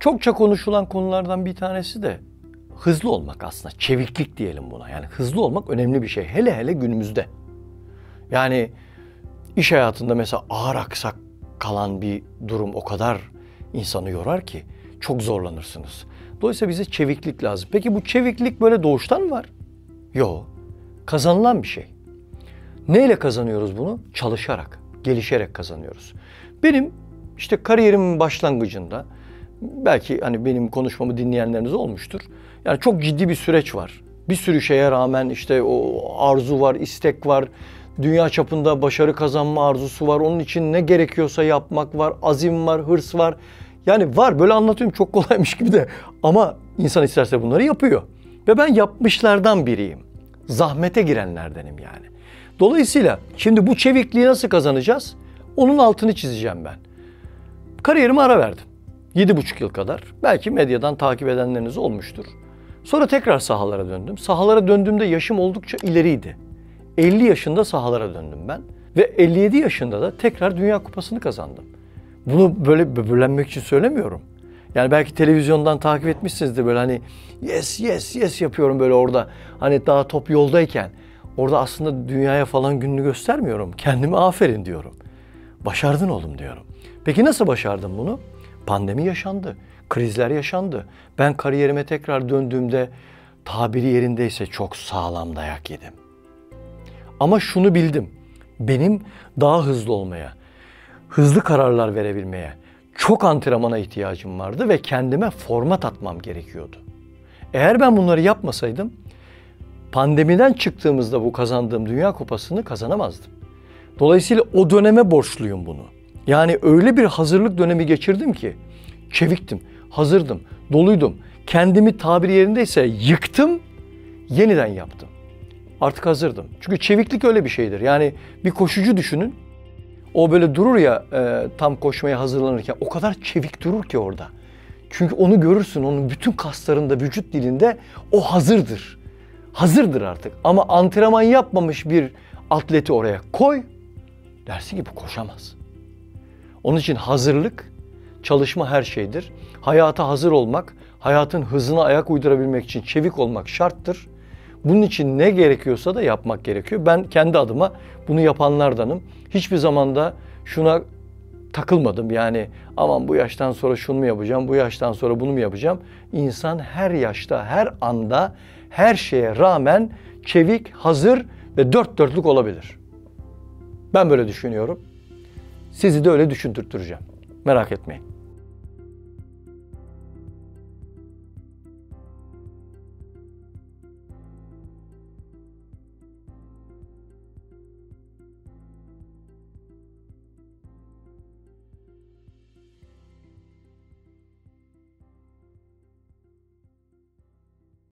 Çokça konuşulan konulardan bir tanesi de hızlı olmak aslında. Çeviklik diyelim buna. Yani hızlı olmak önemli bir şey. Hele hele günümüzde. Yani iş hayatında mesela ağır aksak kalan bir durum o kadar insanı yorar ki çok zorlanırsınız. Dolayısıyla bize çeviklik lazım. Peki bu çeviklik böyle doğuştan mı var? Yok. Kazanılan bir şey. Neyle kazanıyoruz bunu? Çalışarak, gelişerek kazanıyoruz. Benim işte kariyerimin başlangıcında belki hani benim konuşmamı dinleyenleriniz olmuştur. Yani çok ciddi bir süreç var. Bir sürü şeye rağmen işte o arzu var, istek var. Dünya çapında başarı kazanma arzusu var. Onun için ne gerekiyorsa yapmak var. Azim var, hırs var. Yani var böyle anlatıyorum çok kolaymış gibi de. Ama insan isterse bunları yapıyor. Ve ben yapmışlardan biriyim. Zahmete girenlerdenim yani. Dolayısıyla şimdi bu çevikliği nasıl kazanacağız? Onun altını çizeceğim ben. Kariyerime ara verdim. 7,5 yıl kadar. Belki medyadan takip edenleriniz olmuştur. Sonra tekrar sahalara döndüm. Sahalara döndüğümde yaşım oldukça ileriydi. 50 yaşında sahalara döndüm ben. Ve 57 yaşında da tekrar Dünya Kupası'nı kazandım. Bunu böyle böbürlenmek için söylemiyorum. Yani belki televizyondan takip etmişsinizdir böyle hani yes yes yes yapıyorum böyle orada. Hani daha top yoldayken. Orada aslında dünyaya falan gününü göstermiyorum. Kendime aferin diyorum. Başardın oğlum diyorum. Peki nasıl başardım bunu? Pandemi yaşandı. Krizler yaşandı. Ben kariyerime tekrar döndüğümde tabiri yerindeyse çok sağlam dayak yedim. Ama şunu bildim. Benim daha hızlı olmaya, hızlı kararlar verebilmeye çok antrenmana ihtiyacım vardı ve kendime format atmam gerekiyordu. Eğer ben bunları yapmasaydım pandemiden çıktığımızda bu kazandığım Dünya Kupası'nı kazanamazdım. Dolayısıyla o döneme borçluyum bunu. Yani öyle bir hazırlık dönemi geçirdim ki çeviktim, hazırdım, doluydum. Kendimi tabiri yerindeyse yıktım, yeniden yaptım. Artık hazırdım. Çünkü çeviklik öyle bir şeydir. Yani bir koşucu düşünün. O böyle durur ya e, tam koşmaya hazırlanırken o kadar çevik durur ki orada. Çünkü onu görürsün onun bütün kaslarında, vücut dilinde o hazırdır. Hazırdır artık. Ama antrenman yapmamış bir atleti oraya koy. Dersin ki bu koşamaz. Onun için hazırlık, çalışma her şeydir. Hayata hazır olmak, hayatın hızına ayak uydurabilmek için çevik olmak şarttır. Bunun için ne gerekiyorsa da yapmak gerekiyor. Ben kendi adıma bunu yapanlardanım. Hiçbir zamanda şuna takılmadım. Yani aman bu yaştan sonra şunu mu yapacağım, bu yaştan sonra bunu mu yapacağım? İnsan her yaşta, her anda, her şeye rağmen çevik, hazır ve dört dörtlük olabilir. Ben böyle düşünüyorum. Sizi de öyle düşündürteceğim. Merak etmeyin.